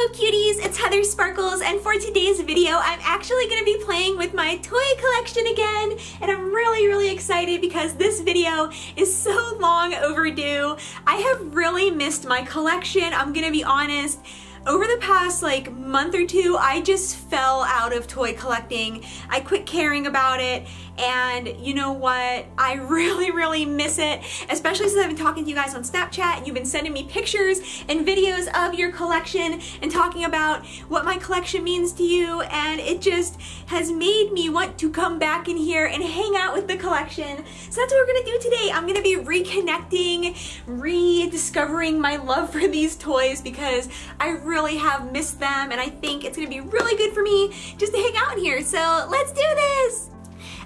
Hello cuties, it's Heather Sparkles and for today's video I'm actually going to be playing with my toy collection again and I'm really really excited because this video is so long overdue. I have really missed my collection, I'm going to be honest over the past like month or two, I just fell out of toy collecting. I quit caring about it and you know what? I really, really miss it, especially since I've been talking to you guys on Snapchat and you've been sending me pictures and videos of your collection and talking about what my collection means to you and it just has made me want to come back in here and hang out with the collection. So that's what we're gonna do today. I'm gonna be reconnecting, rediscovering my love for these toys because I really have missed them and I think it's gonna be really good for me just to hang out in here. So let's do this!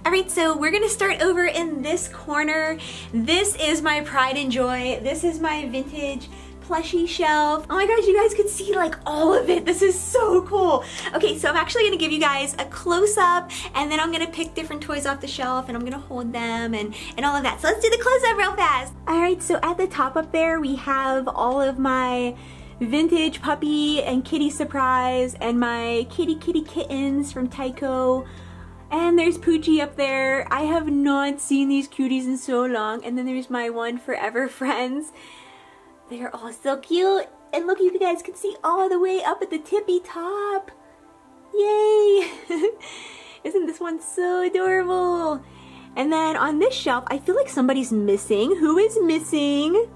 Alright, so we're gonna start over in this corner. This is my pride and joy. This is my vintage plushie shelf. Oh my gosh, you guys could see like all of it. This is so cool. Okay, so I'm actually gonna give you guys a close up and then I'm gonna pick different toys off the shelf and I'm gonna hold them and, and all of that. So let's do the close up real fast. All right, so at the top up there, we have all of my vintage puppy and kitty surprise and my kitty kitty kittens from Tyco. And there's Poochie up there. I have not seen these cuties in so long. And then there's my one forever friends. They're all so cute. And look, you guys can see all the way up at the tippy top. Yay! Isn't this one so adorable? And then on this shelf, I feel like somebody's missing. Who is missing?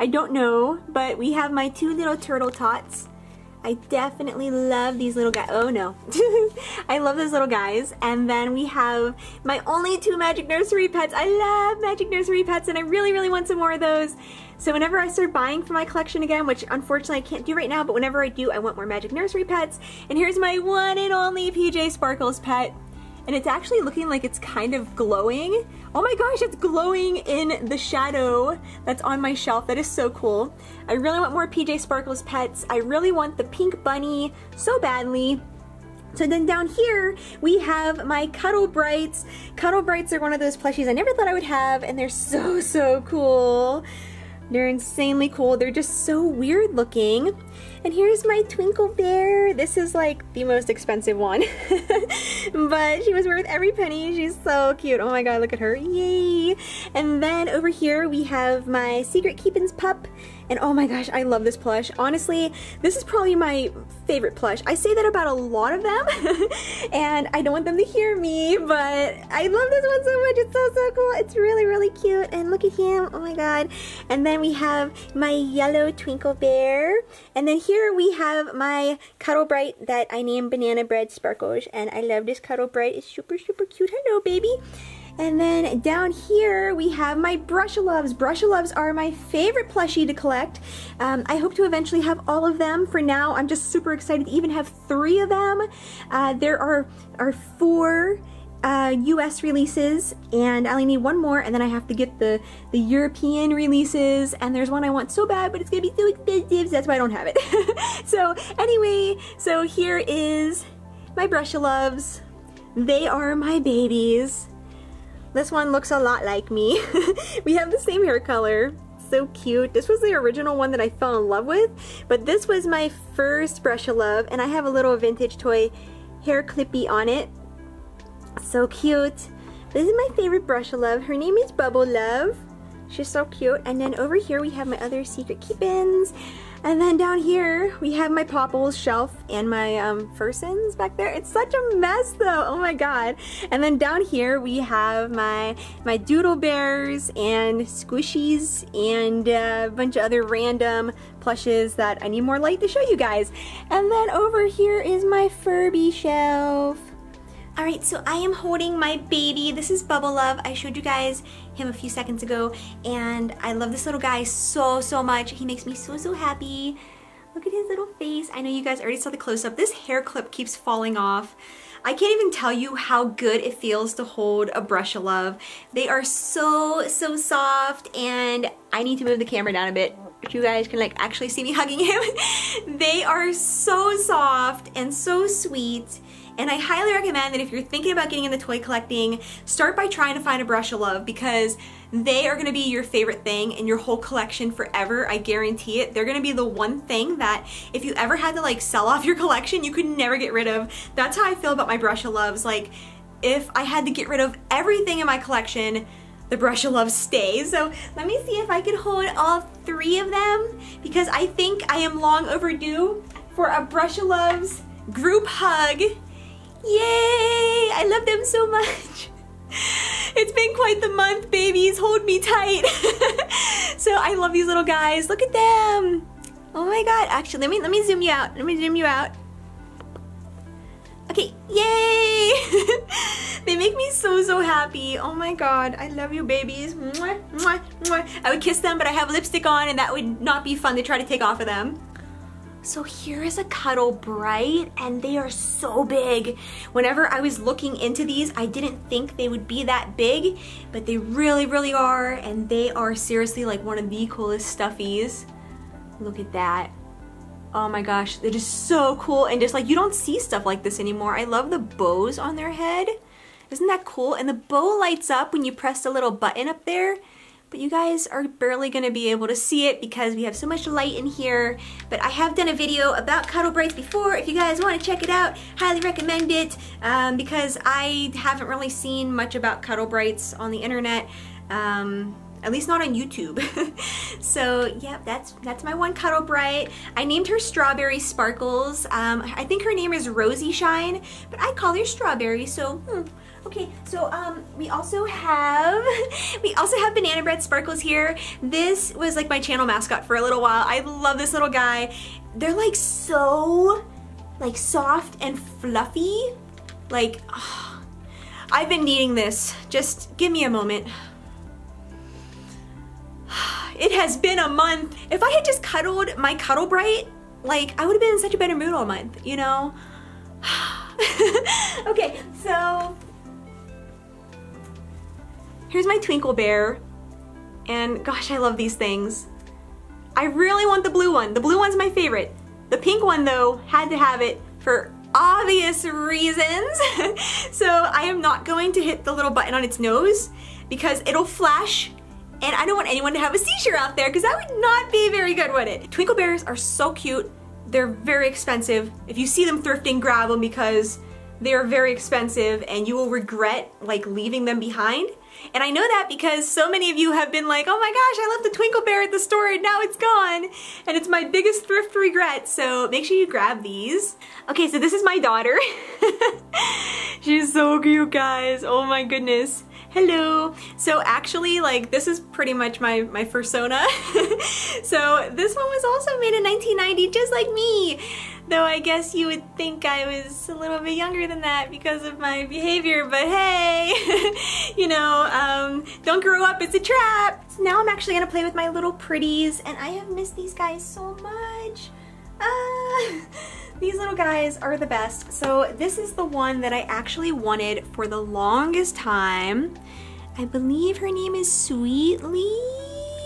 I don't know, but we have my two little turtle tots. I definitely love these little guys. Oh no. I love those little guys. And then we have my only two Magic Nursery pets. I love Magic Nursery pets and I really, really want some more of those. So whenever I start buying for my collection again, which unfortunately I can't do right now, but whenever I do, I want more Magic Nursery pets. And here's my one and only PJ Sparkles pet and it's actually looking like it's kind of glowing. Oh my gosh, it's glowing in the shadow that's on my shelf. That is so cool. I really want more PJ Sparkles pets. I really want the pink bunny so badly. So then down here, we have my Cuddle Brights. Cuddle Brights are one of those plushies I never thought I would have, and they're so, so cool. They're insanely cool. They're just so weird looking. And here's my Twinkle Bear. This is like the most expensive one. but she was worth every penny. She's so cute. Oh my god, look at her. Yay! And then over here we have my Secret Keepins pup. And oh my gosh, I love this plush. Honestly, this is probably my favorite plush. I say that about a lot of them, and I don't want them to hear me, but I love this one so much. It's so, so cool. It's really, really cute. And look at him. Oh my god. And then we have my yellow Twinkle Bear. And then here we have my Cuddle Bright that I named Banana Bread Sparkles. And I love this Cuddle Bright. It's super, super cute. Hello, baby. And then down here we have my Brush-a-Loves. Brush-a-Loves are my favorite plushie to collect. Um, I hope to eventually have all of them. For now, I'm just super excited to even have three of them. Uh, there are, are four uh, US releases and I only need one more and then I have to get the, the European releases and there's one I want so bad but it's gonna be so expensive so that's why I don't have it. so anyway, so here is my Brush-a-Loves. They are my babies. This one looks a lot like me. we have the same hair color. So cute. This was the original one that I fell in love with, but this was my first Brush-a-Love, and I have a little vintage toy hair clippy on it. So cute. This is my favorite Brush-a-Love. Her name is Bubble Love. She's so cute. And then over here we have my other secret keep-ins. And then down here, we have my Popples shelf and my um, Fursons back there. It's such a mess though, oh my god. And then down here, we have my, my Doodle Bears and Squishies and a bunch of other random plushes that I need more light to show you guys. And then over here is my Furby shelf. Alright, so I am holding my baby. This is Bubble Love. I showed you guys him a few seconds ago, and I love this little guy so, so much. He makes me so, so happy. Look at his little face. I know you guys already saw the close-up. This hair clip keeps falling off. I can't even tell you how good it feels to hold a Brush-a-Love. They are so, so soft, and I need to move the camera down a bit if you guys can like actually see me hugging him. they are so soft and so sweet And I highly recommend that if you're thinking about getting into toy collecting, start by trying to find a Brush-a-Love because they are gonna be your favorite thing in your whole collection forever. I guarantee it. They're gonna be the one thing that if you ever had to like sell off your collection, you could never get rid of. That's how I feel about my Brush-a-Loves. Like if I had to get rid of everything in my collection, the Brush-a-Love stays. So let me see if I can hold all three of them because I think I am long overdue for a Brush-a-Loves group hug. Yay! I love them so much. It's been quite the month, babies. Hold me tight. so I love these little guys. Look at them. Oh my god. Actually, let me let me zoom you out. Let me zoom you out. Okay, yay! they make me so, so happy. Oh my god, I love you babies. Mwah, mwah, mwah. I would kiss them, but I have lipstick on and that would not be fun to try to take off of them. So here is a Cuddle Bright and they are so big. Whenever I was looking into these, I didn't think they would be that big, but they really, really are. And they are seriously like one of the coolest stuffies. Look at that. Oh my gosh, they're just so cool. And just like, you don't see stuff like this anymore. I love the bows on their head. Isn't that cool? And the bow lights up when you press the little button up there but you guys are barely gonna be able to see it because we have so much light in here. But I have done a video about Cuddle Brites before. If you guys wanna check it out, highly recommend it um, because I haven't really seen much about Cuddle Brites on the internet. Um, at least not on YouTube. so yeah, that's that's my one Cuddle Brite. I named her Strawberry Sparkles. Um, I think her name is Rosie Shine, but I call her Strawberry, so hmm, Okay, so um, we also have we also have Banana Bread Sparkles here. This was like my channel mascot for a little while. I love this little guy. They're like so like soft and fluffy. Like, oh, I've been needing this. Just give me a moment. It has been a month. If I had just cuddled my Cuddle Bright, like I would have been in such a better mood all month, you know? okay, so Here's my Twinkle Bear. And gosh, I love these things. I really want the blue one. The blue one's my favorite. The pink one though, had to have it for obvious reasons. so I am not going to hit the little button on its nose because it'll flash and I don't want anyone to have a seizure out there because that would not be very good, would it? Twinkle Bears are so cute. They're very expensive. If you see them thrifting, grab them because they are very expensive and you will regret like leaving them behind. And I know that because so many of you have been like, oh my gosh, I left the Twinkle Bear at the store and now it's gone. And it's my biggest thrift regret. So make sure you grab these. Okay, so this is my daughter. She's so cute, guys. Oh my goodness. Hello. So actually, like, this is pretty much my, my persona. so this one was also made in 1990, just like me. Though I guess you would think I was a little bit younger than that because of my behavior, but hey, you know, um, don't grow up, it's a trap. So now I'm actually gonna play with my little pretties and I have missed these guys so much. Uh, these little guys are the best. So this is the one that I actually wanted for the longest time. I believe her name is Sweetly.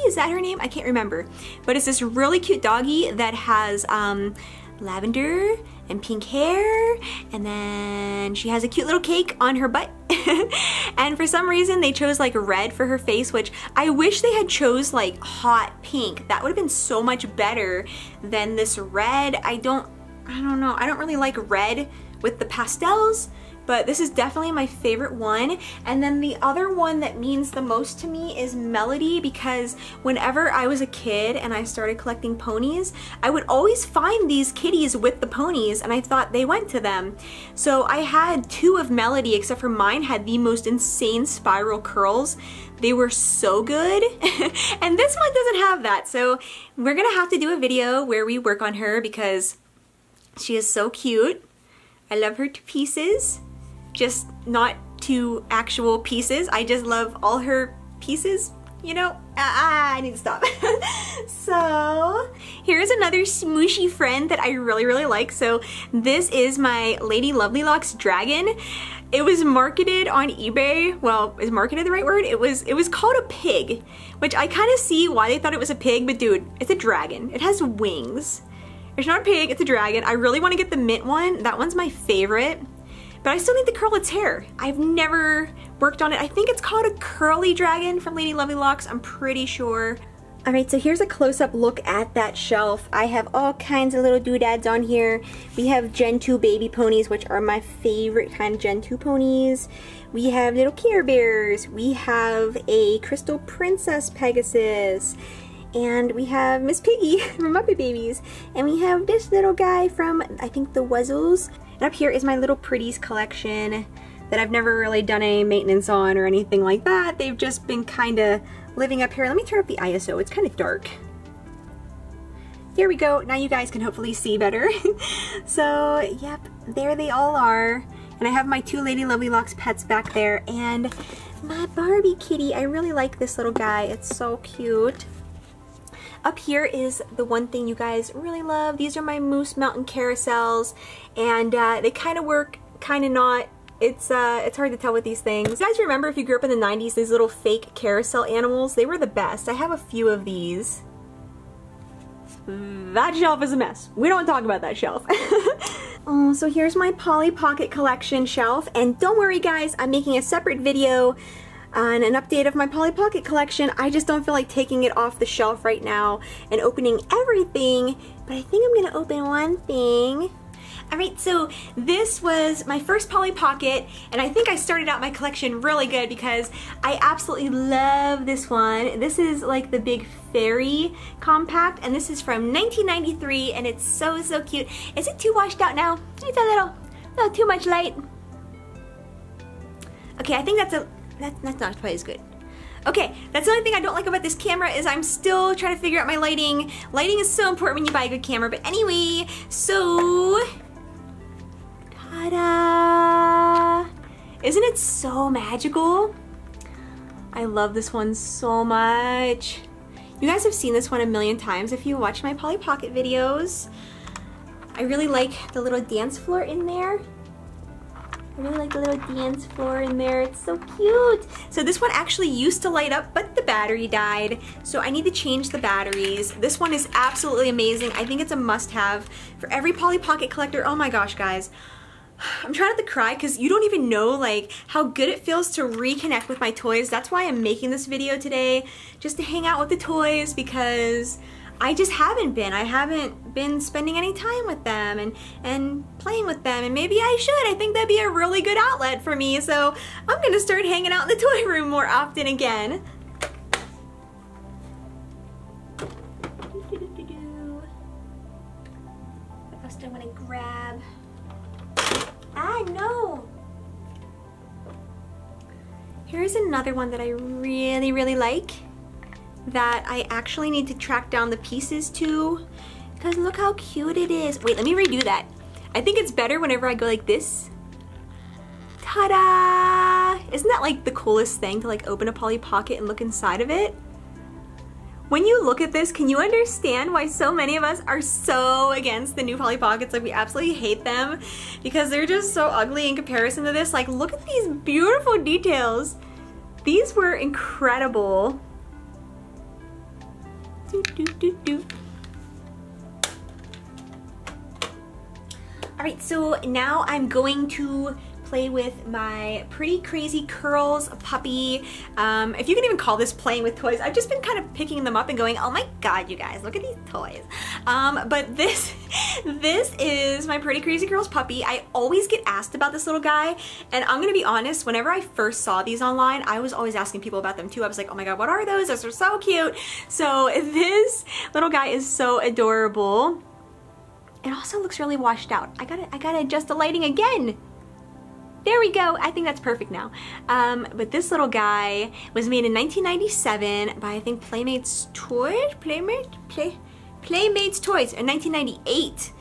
Is that her name? I can't remember. But it's this really cute doggy that has um, lavender and pink hair and then she has a cute little cake on her butt and for some reason they chose like red for her face which I wish they had chose like hot pink that would have been so much better than this red I don't I don't know I don't really like red with the pastels but this is definitely my favorite one. And then the other one that means the most to me is Melody because whenever I was a kid and I started collecting ponies, I would always find these kitties with the ponies and I thought they went to them. So I had two of Melody except for mine had the most insane spiral curls. They were so good. and this one doesn't have that. So we're gonna have to do a video where we work on her because she is so cute. I love her to pieces just not to actual pieces. I just love all her pieces, you know? Ah, I need to stop. so here's another smooshy friend that I really, really like. So this is my Lady Lovely Locks Dragon. It was marketed on eBay. Well, is marketed the right word? It was it was called a pig, which I kind of see why they thought it was a pig, but dude, it's a dragon. It has wings. It's not a pig, it's a dragon. I really want to get the mint one. That one's my favorite. but I still need to curl its hair. I've never worked on it. I think it's called a curly dragon from Lady Lovely Locks, I'm pretty sure. Alright, so here's a close-up look at that shelf. I have all kinds of little doodads on here. We have Gen 2 baby ponies, which are my favorite kind of Gen 2 ponies. We have little Care Bears. We have a Crystal Princess Pegasus. And we have Miss Piggy from Muppet Babies. And we have this little guy from, I think, the Wuzzles. And up here is my Little Pretties collection that I've never really done any maintenance on or anything like that. They've just been kind of living up here. Let me turn up the ISO. It's kind of dark. There we go. Now you guys can hopefully see better. so, yep, there they all are. And I have my two Lady Lovely Locks pets back there and my Barbie kitty. I really like this little guy. It's so cute. Up here is the one thing you guys really love. These are my Moose Mountain carousels and uh, they kind of work, kind of not it's uh, it's hard to tell with these things. You guys remember if you grew up in the 90s, these little fake carousel animals? They were the best. I have a few of these. That shelf is a mess. We don't talk about that shelf. oh, so here's my Polly Pocket collection shelf. And don't worry guys, I'm making a separate video on an update of my Polly Pocket collection. I just don't feel like taking it off the shelf right now and opening everything. But I think I'm gonna open one thing. Alright, so this was my first Polly Pocket, and I think I started out my collection really good because I absolutely love this one. This is like the Big Fairy compact, and this is from 1993, and it's so, so cute. Is it too washed out now? It's a little, a little too much light. Okay, I think that's a, that, that's not quite as good. Okay, that's the only thing I don't like about this camera is I'm still trying to figure out my lighting. Lighting is so important when you buy a good camera, but anyway, so Ta-da! Isn't it so magical? I love this one so much. You guys have seen this one a million times if you watch my Polly Pocket videos. I really like the little dance floor in there. I really like the little dance floor in there. It's so cute. So this one actually used to light up, but the battery died. So I need to change the batteries. This one is absolutely amazing. I think it's a must-have for every Polly Pocket collector. Oh my gosh, guys. I'm trying not to cry because you don't even know like how good it feels to reconnect with my toys. That's why I'm making this video today, just to hang out with the toys because I just haven't been. I haven't been spending any time with them and, and playing with them and maybe I should. I think that'd be a really good outlet for me. So I'm gonna start hanging out in the toy room more often again. What else do I wanna grab? Ah, no! Here's another one that I really, really like that I actually need to track down the pieces to because look how cute it is. Wait, let me redo that. I think it's better whenever I go like this. Ta-da! Isn't that like the coolest thing to like open a Polly Pocket and look inside of it? When you look at this, can you understand why so many of us are so against the new Polly Pockets? Like we absolutely hate them because they're just so ugly in comparison to this. Like look at these beautiful details. These were incredible. Do, do, do, All right, so now I'm going to play with my Pretty Crazy Curls puppy. Um, if you can even call this playing with toys, I've just been kind of picking them up and going, oh my god, you guys, look at these toys. Um, but this, this is my Pretty Crazy Curls puppy. I always get asked about this little guy, and I'm gonna be honest, whenever I first saw these online, I was always asking people about them too. I was like, oh my god, what are those? Those are so cute. So this little guy is so adorable. It also looks really washed out. I gotta, I gotta adjust the lighting again. There we go. I think that's perfect now. Um, but this little guy was made in 1997 by, I think, Playmates Toys? Playmate? Play, Playmates Toys in 1998.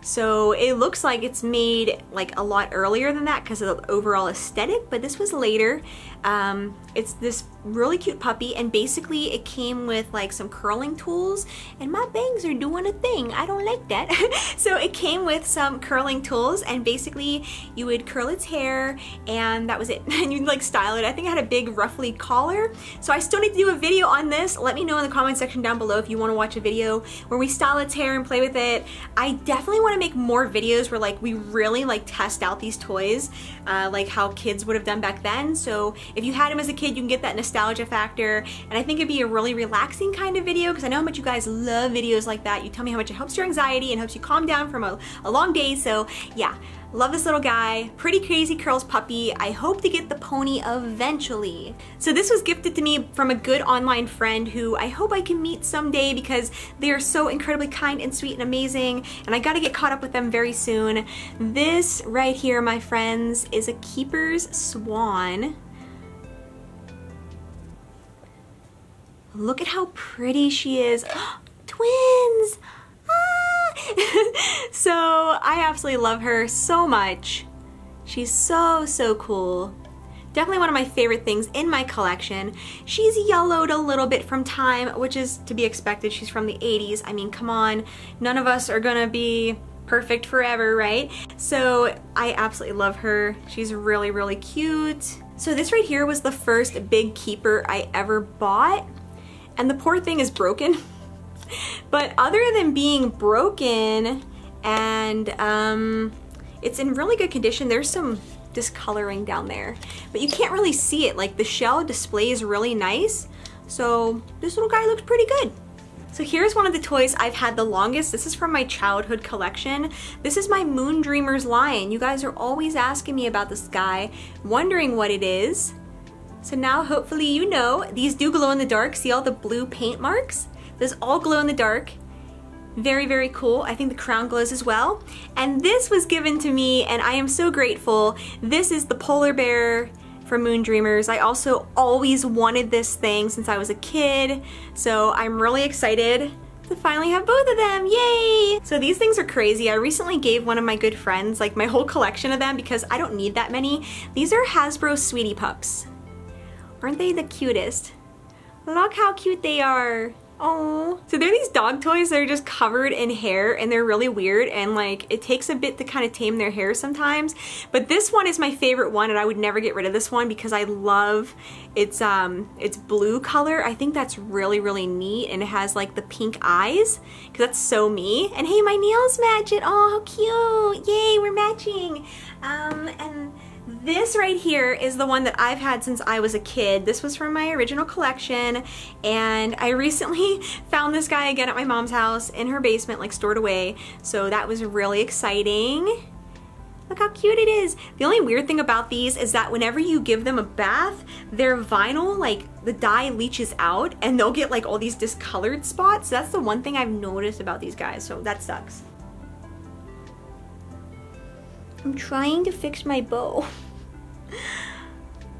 So it looks like it's made like a lot earlier than that because of the overall aesthetic, but this was later. Um, it's this really cute puppy and basically it came with like some curling tools and my bangs are doing a thing. I don't like that. So it came with some curling tools and basically you would curl its hair and that was it. And you'd like style it. I think it had a big ruffly collar. So I still need to do a video on this. Let me know in the comment section down below if you want to watch a video where we style its hair and play with it. I definitely want to make more videos where like we really like test out these toys uh, like how kids would have done back then. So if you had them as a kid you can get that nostalgia factor and I think it'd be a really relaxing kind of video because I know how much you guys love videos like that. You tell me how much it helps your anxiety and helps you calm down from a, a long day. So yeah, Love this little guy. Pretty crazy curls puppy. I hope to get the pony eventually. So this was gifted to me from a good online friend who I hope I can meet someday because they are so incredibly kind and sweet and amazing and I gotta get caught up with them very soon. This right here, my friends, is a Keyper's Swan. Look at how pretty she is. Twins! Ah! so I absolutely love her so much. She's so, so cool. Definitely one of my favorite things in my collection. She's yellowed a little bit from time, which is to be expected. She's from the 80s. I mean, come on. None of us are gonna be perfect forever, right? So I absolutely love her. She's really, really cute. So this right here was the first big Keyper I ever bought and the poor thing is broken. but other than being broken and um, it's in really good condition, there's some discoloring down there, but you can't really see it. Like the shell displays really nice. So this little guy looks pretty good. So here's one of the toys I've had the longest. This is from my childhood collection. This is my Moon Dreamers lion. You guys are always asking me about this guy, wondering what it is. So now hopefully you know, these do glow in the dark. See all the blue paint marks? Those all glow in the dark. Very, very cool. I think the crown glows as well. And this was given to me and I am so grateful. This is the polar bear from Moon Dreamers. I also always wanted this thing since I was a kid. So I'm really excited to finally have both of them, yay! So these things are crazy. I recently gave one of my good friends like my whole collection of them because I don't need that many. These are Hasbro Sweetie Pups. Aren't they the cutest? Look how cute they are. Oh. So they're these dog toys that are just covered in hair and they're really weird and like it takes a bit to kind of tame their hair sometimes. But this one is my favorite one and I would never get rid of this one because I love its um its blue color. I think that's really really neat and it has like the pink eyes because that's so me. And hey my nails match it. Oh how cute. Yay we're matching. Um and this right here is the one that I've had since I was a kid. This was from my original collection and I recently found this guy again at my mom's house in her basement like stored away so that was really exciting. Look how cute it is. The only weird thing about these is that whenever you give them a bath, their vinyl, like the dye leaches out and they'll get like all these discolored spots. So that's the one thing I've noticed about these guys, so that sucks. I'm trying to fix my bow.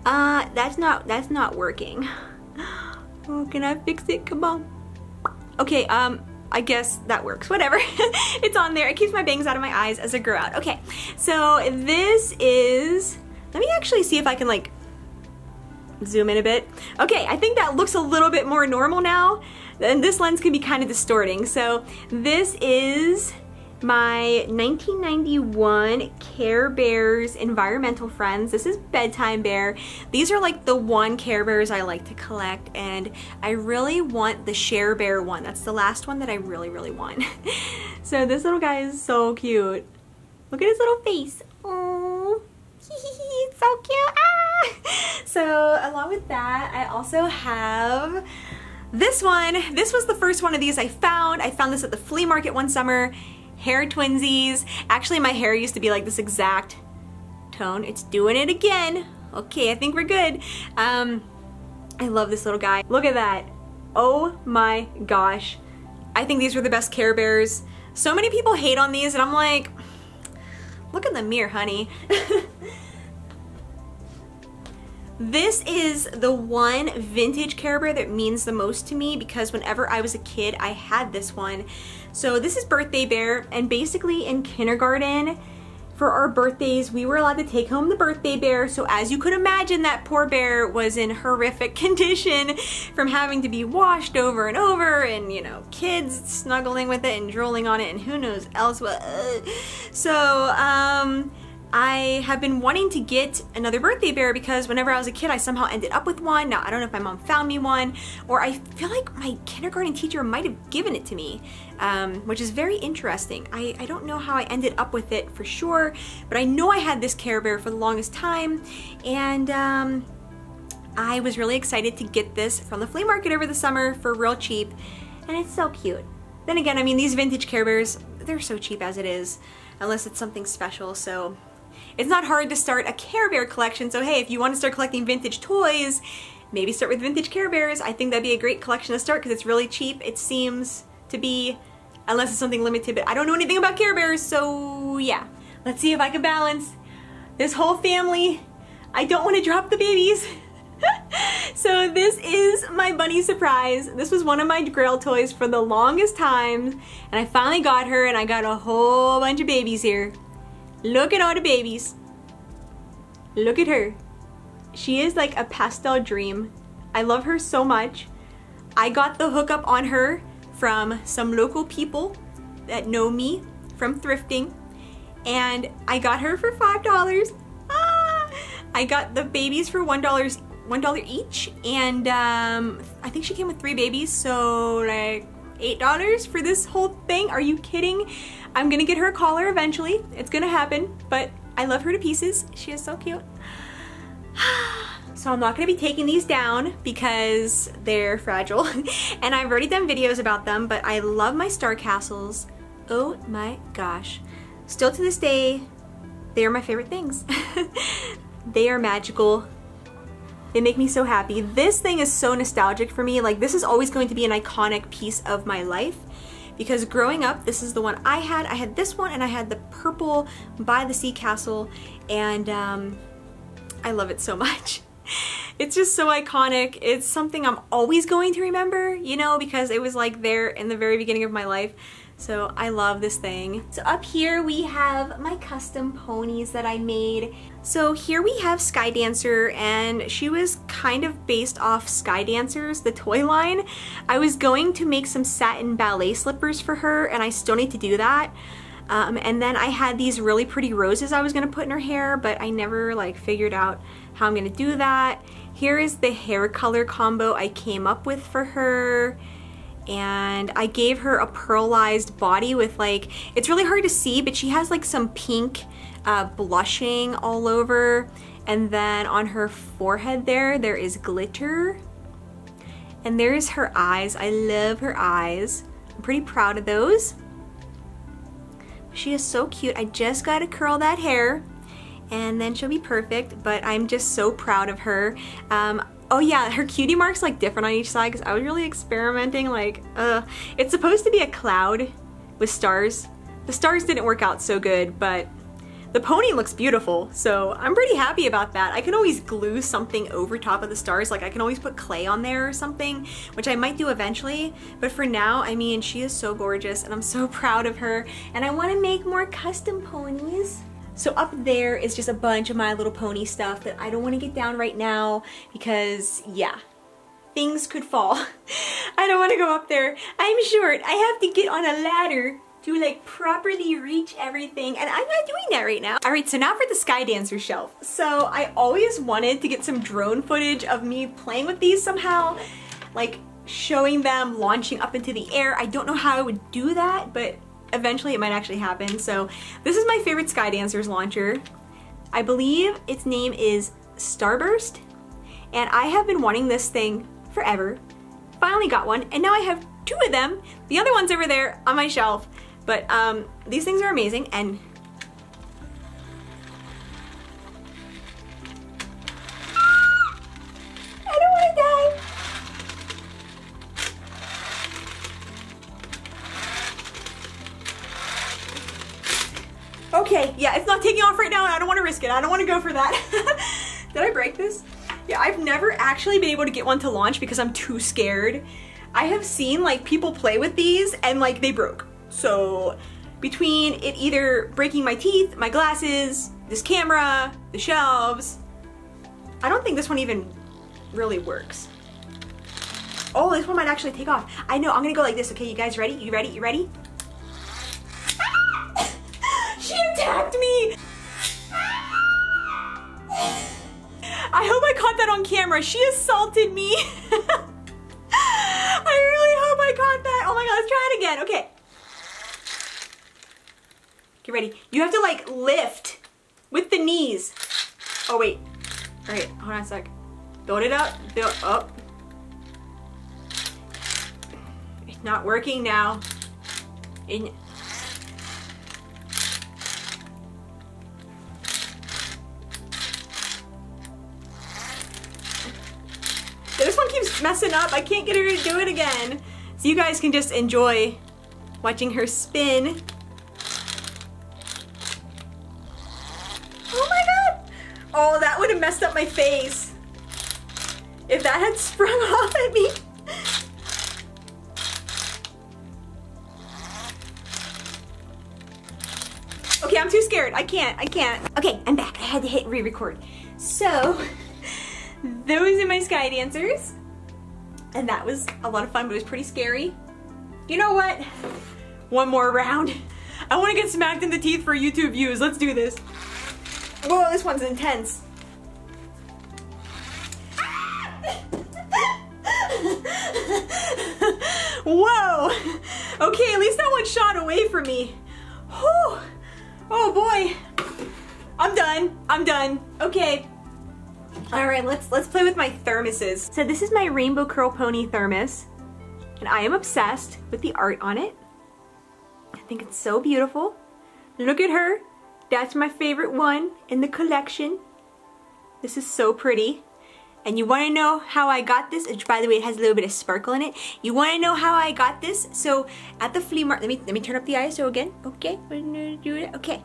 Uh, that's not, that's not working. Oh, can I fix it? Come on. Okay, um, I guess that works, whatever. it's on there. It keeps my bangs out of my eyes as they grow out. Okay, so this is, let me actually see if I can like zoom in a bit. Okay, I think that looks a little bit more normal now. And this lens can be kind of distorting. So this is my 1991 Care Bears Environmental Friends. This is Bedtime Bear. These are like the one Care Bears I like to collect and I really want the Share Bear one. That's the last one that I really, really want. so this little guy is so cute. Look at his little face. Oh, he's so cute. Ah! So along with that, I also have this one. This was the first one of these I found. I found this at the flea market one summer hair twinsies. Actually, my hair used to be like this exact tone. It's doing it again. Okay, I think we're good. Um, I love this little guy. Look at that. Oh my gosh. I think these were the best Care Bears. So many people hate on these and I'm like, look in the mirror, honey. This is the one vintage Care Bear that means the most to me because whenever I was a kid, I had this one. So this is Birthday Bear, and basically in kindergarten, for our birthdays, we were allowed to take home the birthday bear. So as you could imagine, that poor bear was in horrific condition from having to be washed over and over and, you know, kids snuggling with it and drooling on it and who knows else what. So, um, I have been wanting to get another birthday bear because whenever I was a kid, I somehow ended up with one. Now, I don't know if my mom found me one, or I feel like my kindergarten teacher might have given it to me, um, which is very interesting. I, I don't know how I ended up with it for sure, but I know I had this Care Bear for the longest time, and um, I was really excited to get this from the flea market over the summer for real cheap, and it's so cute. Then again, I mean, these vintage Care Bears, they're so cheap as it is, unless it's something special, so it's not hard to start a Care Bear collection, so hey, if you want to start collecting vintage toys, maybe start with vintage Care Bears. I think that'd be a great collection to start because it's really cheap. It seems to be, unless it's something limited, but I don't know anything about Care Bears, so yeah. Let's see if I can balance this whole family. I don't want to drop the babies. so this is my bunny surprise. This was one of my grail toys for the longest time and I finally got her and I got a whole bunch of babies here. Look at all the babies. Look at her. She is like a pastel dream. I love her so much. I got the hookup on her from some local people that know me from thrifting and I got her for $5. Ah! I got the babies for $1, $1 each and um, I think she came with three babies so like $8 for this whole thing. Are you kidding? I'm gonna get her a collar eventually. It's gonna happen, but I love her to pieces. She is so cute. So I'm not gonna be taking these down because they're fragile and I've already done videos about them, but I love my star castles. Oh my gosh. Still to this day, they are my favorite things. they are magical. They make me so happy. This thing is so nostalgic for me. Like this is always going to be an iconic piece of my life because growing up, this is the one I had. I had this one and I had the purple by the sea castle and um, I love it so much. It's just so iconic. It's something I'm always going to remember, you know, because it was like there in the very beginning of my life. So I love this thing. So up here we have my custom ponies that I made. So here we have Sky Dancer and she was kind of based off Sky Dancers, the toy line. I was going to make some satin ballet slippers for her and I still need to do that. Um, and then I had these really pretty roses I was gonna put in her hair, but I never like figured out how I'm gonna do that. Here is the hair color combo I came up with for her and I gave her a pearlized body with like, it's really hard to see, but she has like some pink uh, blushing all over. And then on her forehead there, there is glitter. And there's her eyes. I love her eyes. I'm pretty proud of those. She is so cute. I just got to curl that hair and then she'll be perfect, but I'm just so proud of her. Um, Oh yeah, her cutie mark's like different on each side because I was really experimenting like, uh, it's supposed to be a cloud with stars. The stars didn't work out so good, but the pony looks beautiful, so I'm pretty happy about that. I can always glue something over top of the stars, like I can always put clay on there or something, which I might do eventually, but for now, I mean, she is so gorgeous and I'm so proud of her, and I want to make more custom ponies. So up there is just a bunch of My Little Pony stuff that I don't want to get down right now because, yeah, things could fall. I don't want to go up there. I'm short. I have to get on a ladder to like properly reach everything and I'm not doing that right now. Alright, so now for the Sky Dancer shelf. So I always wanted to get some drone footage of me playing with these somehow, like showing them launching up into the air. I don't know how I would do that, but eventually it might actually happen. So this is my favorite Sky Dancers launcher. I believe its name is Starburst and I have been wanting this thing forever. Finally got one and now I have two of them. The other one's over there on my shelf. But um, these things are amazing and taking off right now and I don't want to risk it. I don't want to go for that. Did I break this? Yeah, I've never actually been able to get one to launch because I'm too scared. I have seen like people play with these and like they broke. So between it either breaking my teeth, my glasses, this camera, the shelves. I don't think this one even really works. Oh, this one might actually take off. I know, I'm gonna go like this. Okay, you guys ready? You ready? You ready? Attacked me! I hope I caught that on camera. She assaulted me. I really hope I caught that. Oh my god, let's try it again. Okay. Get ready. You have to like lift with the knees. Oh wait. All right, hold on a sec. Build it up, build up. It's not working now. In messing up. I can't get her to do it again. So you guys can just enjoy watching her spin. Oh my god! Oh, that would have messed up my face. If that had sprung off at me. Okay, I'm too scared. I can't, I can't. Okay, I'm back. I had to hit re-record. So, those are my sky dancers. And that was a lot of fun, but it was pretty scary. You know what? One more round. I want to get smacked in the teeth for YouTube views. Let's do this. Whoa, this one's intense. Whoa! Okay, at least that one shot away from me. Whew. Oh boy. I'm done. I'm done. Okay. All right, let's let's play with my thermoses. So this is my Rainbow Curl Pony thermos, and I am obsessed with the art on it. I think it's so beautiful. Look at her. That's my favorite one in the collection. This is so pretty. And you wanna know how I got this, which by the way, it has a little bit of sparkle in it. You wanna know how I got this? So at the flea market, let me, let me turn up the ISO again. Okay, okay.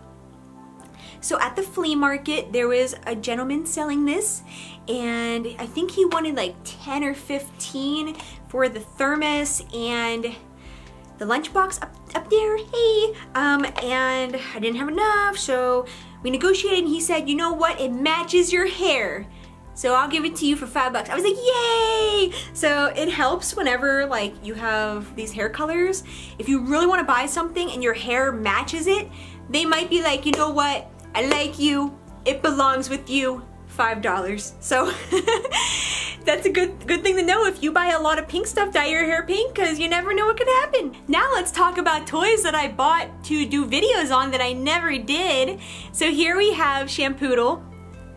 So at the flea market, there was a gentleman selling this and I think he wanted like 10 or 15 for the thermos and the lunchbox up, up there, hey. Um, and I didn't have enough, so we negotiated and he said, you know what, it matches your hair. So I'll give it to you for five bucks. I was like, yay! So it helps whenever like you have these hair colors. If you really wanna buy something and your hair matches it, they might be like, you know what, I like you, it belongs with you, $5. So that's a good good thing to know if you buy a lot of pink stuff, dye your hair pink because you never know what could happen. Now let's talk about toys that I bought to do videos on that I never did. So here we have Shampoodle,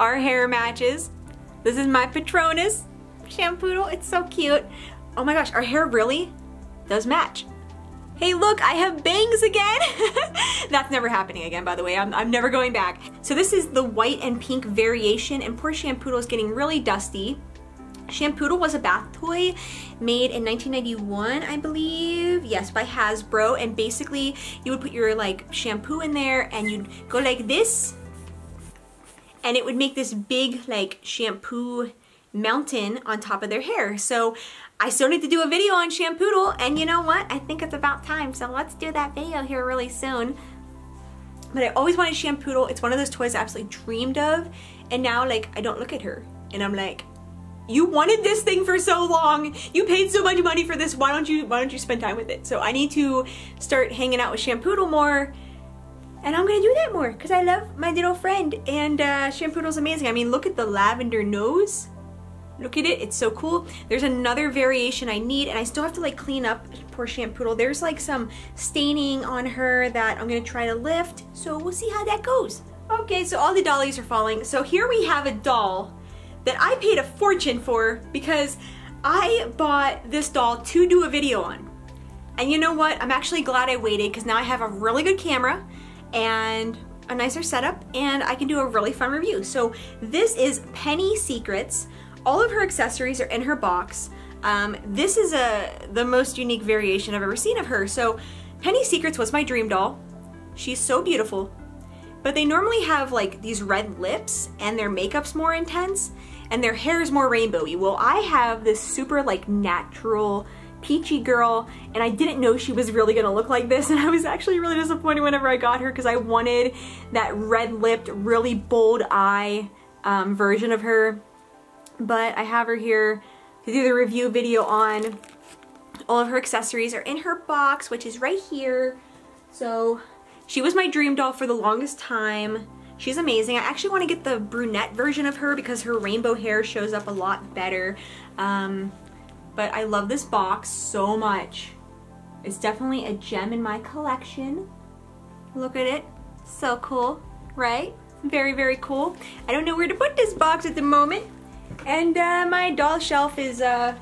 our hair matches. This is my Patronus Shampoodle, it's so cute. Oh my gosh, our hair really does match. Hey look, I have bangs again. That's never happening again, by the way. I'm, I'm never going back. So this is the white and pink variation, and poor Shampoodle is getting really dusty. Shampoodle was a bath toy made in 1991, I believe. Yes, by Hasbro. And basically, you would put your like shampoo in there and you'd go like this. And it would make this big like shampoo mountain on top of their hair. So I still need to do a video on Shampoodle, and you know what? I think it's about time, so let's do that video here really soon. But I always wanted Shampoodle. It's one of those toys I absolutely dreamed of, and now like I don't look at her, and I'm like, you wanted this thing for so long. You paid so much money for this. Why don't you Why don't you spend time with it? So I need to start hanging out with Shampoodle more. And I'm gonna do that more because I love my little friend and uh, Shampoodle's amazing. I mean, look at the lavender nose. Look at it, it's so cool. There's another variation I need and I still have to like clean up poor Shampoodle. There's like some staining on her that I'm gonna try to lift. So we'll see how that goes. Okay, so all the dollies are falling. So here we have a doll that I paid a fortune for because I bought this doll to do a video on. And you know what? I'm actually glad I waited because now I have a really good camera and a nicer setup and I can do a really fun review. So this is Penny Secrets. All of her accessories are in her box. Um, this is a the most unique variation I've ever seen of her. So Penny Secrets was my dream doll. She's so beautiful. But they normally have like these red lips and their makeup's more intense and their hair is more rainbowy. Well, I have this super like natural peachy girl and I didn't know she was really gonna look like this and I was actually really disappointed whenever I got her because I wanted that red lipped really bold eye um, version of her but I have her here to do the review video on all of her accessories are in her box which is right here so she was my dream doll for the longest time She's amazing. I actually want to get the brunette version of her because her rainbow hair shows up a lot better. Um, but I love this box so much. It's definitely a gem in my collection. Look at it. So cool, right? Very, very cool. I don't know where to put this box at the moment. And uh, my doll shelf is uh,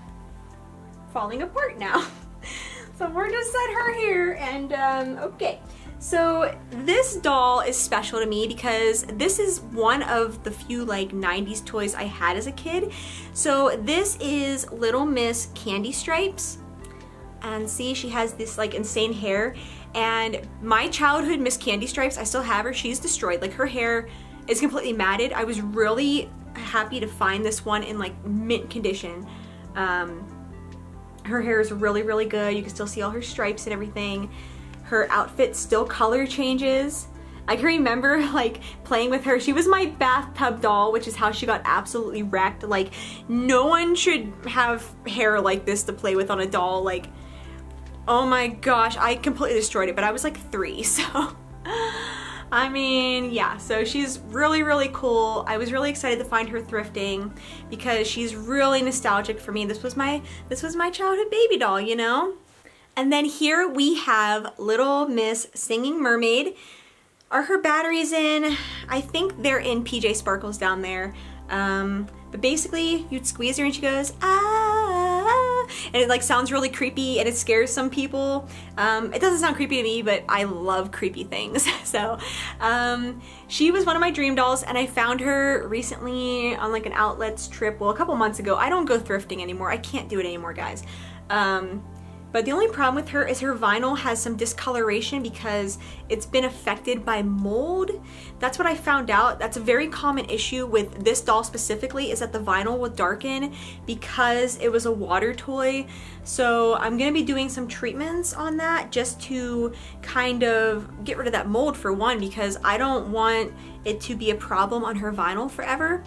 falling apart now. so we're just set her here and um, okay. So this doll is special to me because this is one of the few like 90s toys I had as a kid. So this is Little Miss Candy Stripes. And see, she has this like insane hair. And my childhood Miss Candy Stripes, I still have her. She's destroyed. Like her hair is completely matted. I was really happy to find this one in like mint condition. Um, her hair is really, really good. You can still see all her stripes and everything her outfit still color changes. I can remember like playing with her. She was my bathtub doll, which is how she got absolutely wrecked. Like no one should have hair like this to play with on a doll. Like, oh my gosh, I completely destroyed it, but I was like three, so. I mean, yeah, so she's really, really cool. I was really excited to find her thrifting because she's really nostalgic for me. This was my, this was my childhood baby doll, you know? And then here we have Little Miss Singing Mermaid. Are her batteries in? I think they're in PJ Sparkles down there. Um, but basically, you'd squeeze her and she goes, ah, and it like sounds really creepy and it scares some people. Um, it doesn't sound creepy to me, but I love creepy things. so um, she was one of my dream dolls and I found her recently on like an outlets trip, well, a couple months ago. I don't go thrifting anymore. I can't do it anymore, guys. Um, but the only problem with her is her vinyl has some discoloration because it's been affected by mold. That's what I found out. That's a very common issue with this doll specifically is that the vinyl will darken because it was a water toy. So I'm gonna be doing some treatments on that just to kind of get rid of that mold for one because I don't want it to be a problem on her vinyl forever.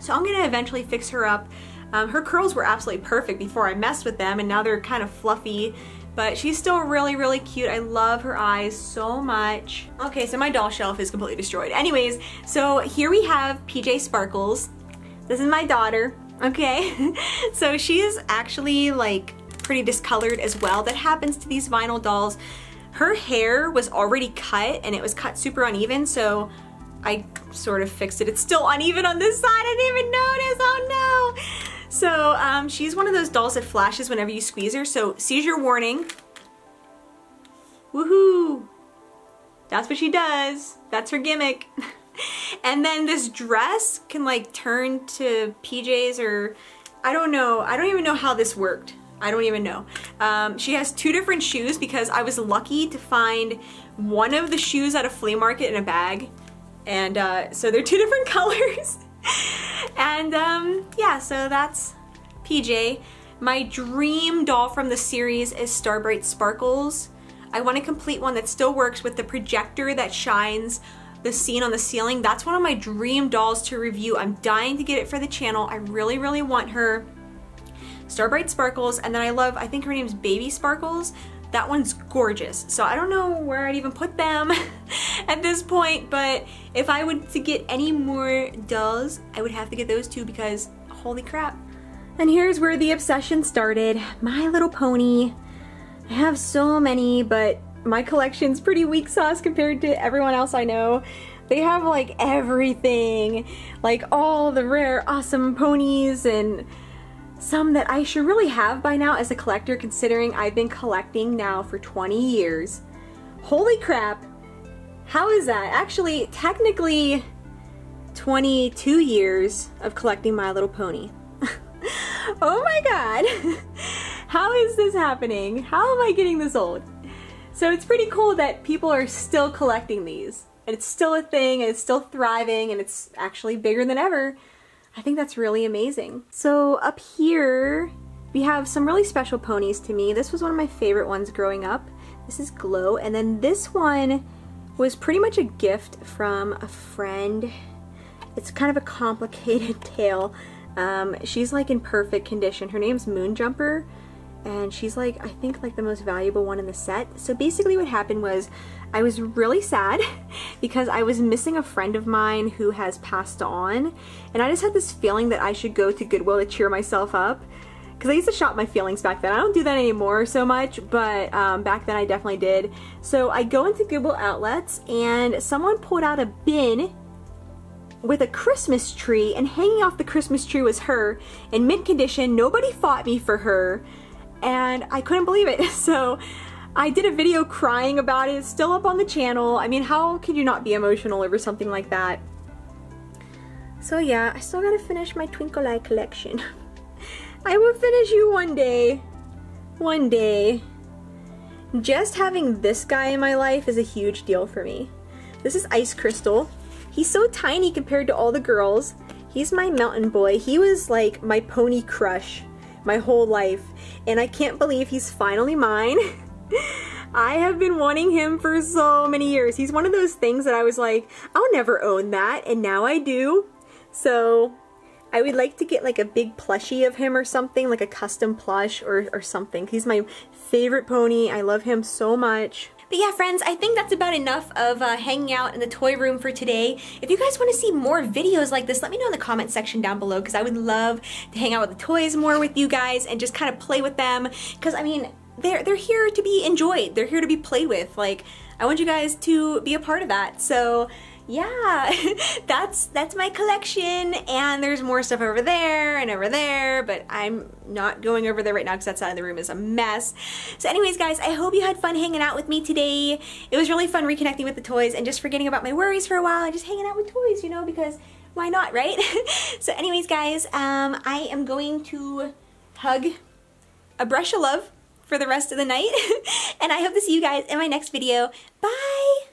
So I'm gonna eventually fix her up um, her curls were absolutely perfect before I messed with them and now they're kind of fluffy but she's still really, really cute. I love her eyes so much. Okay, so my doll shelf is completely destroyed. Anyways, so here we have PJ Sparkles. This is my daughter, okay? so she is actually like pretty discolored as well. That happens to these vinyl dolls. Her hair was already cut and it was cut super uneven, so I sort of fixed it. It's still uneven on this side. I didn't even notice. Oh no. So um, she's one of those dolls that flashes whenever you squeeze her. So seizure warning. Woohoo! That's what she does. That's her gimmick. and then this dress can like turn to PJs or I don't know. I don't even know how this worked. I don't even know. Um, she has two different shoes because I was lucky to find one of the shoes at a flea market in a bag. And uh, so they're two different colors and um, yeah, so that's PJ. My dream doll from the series is Starbright Sparkles. I want to complete one that still works with the projector that shines the scene on the ceiling. That's one of my dream dolls to review. I'm dying to get it for the channel. I really, really want her. Starbright Sparkles, and then I love, I think her name's Baby Sparkles. That one's gorgeous. So I don't know where I'd even put them at this point, but if I would to get any more dolls, I would have to get those two because holy crap. And here's where the obsession started. My Little Pony. I have so many, but my collection's pretty weak sauce compared to everyone else I know. They have like everything, like all the rare awesome ponies and some that I should really have by now as a collector considering I've been collecting now for 20 years. Holy crap, how is that? Actually, technically 22 years of collecting My Little Pony. oh my god, how is this happening? How am I getting this old? So it's pretty cool that people are still collecting these. And it's still a thing, and it's still thriving, and it's actually bigger than ever. I think that's really amazing. So up here, we have some really special ponies to me. This was one of my favorite ones growing up. This is Glow, and then this one was pretty much a gift from a friend. It's kind of a complicated tale. Um, she's like in perfect condition. Her name's Moonjumper, and she's like, I think like the most valuable one in the set. So basically what happened was I was really sad because I was missing a friend of mine who has passed on, and I just had this feeling that I should go to Goodwill to cheer myself up because I used to shop my feelings back then. I don't do that anymore so much, but um, back then I definitely did. So I go into Goodwill outlets and someone pulled out a bin with a Christmas tree and hanging off the Christmas tree was her in mint condition. Nobody fought me for her and I couldn't believe it. So I did a video crying about it. It's still up on the channel. I mean, how could you not be emotional over something like that? So yeah, I still gotta finish my Twinkle Eye collection. I will finish you one day. One day. Just having this guy in my life is a huge deal for me. This is Ice Crystal. He's so tiny compared to all the girls. He's my mountain boy. He was like my pony crush my whole life. And I can't believe he's finally mine. I have been wanting him for so many years. He's one of those things that I was like, I'll never own that. And now I do. So I would like to get like a big plushie of him or something, like a custom plush or, or something. He's my favorite pony. I love him so much. But yeah, friends, I think that's about enough of uh, hanging out in the toy room for today. If you guys want to see more videos like this, let me know in the comment section down below because I would love to hang out with the toys more with you guys and just kind of play with them. Because, I mean, they're, they're here to be enjoyed. They're here to be played with. Like, I want you guys to be a part of that. So, yeah, that's that's my collection and there's more stuff over there and over there, but I'm not going over there right now because that side of the room is a mess. So anyways, guys, I hope you had fun hanging out with me today. It was really fun reconnecting with the toys and just forgetting about my worries for a while and just hanging out with toys, you know, because why not, right? so anyways, guys, um, I am going to hug a Brush-a-Love for the rest of the night. and I hope to see you guys in my next video. Bye!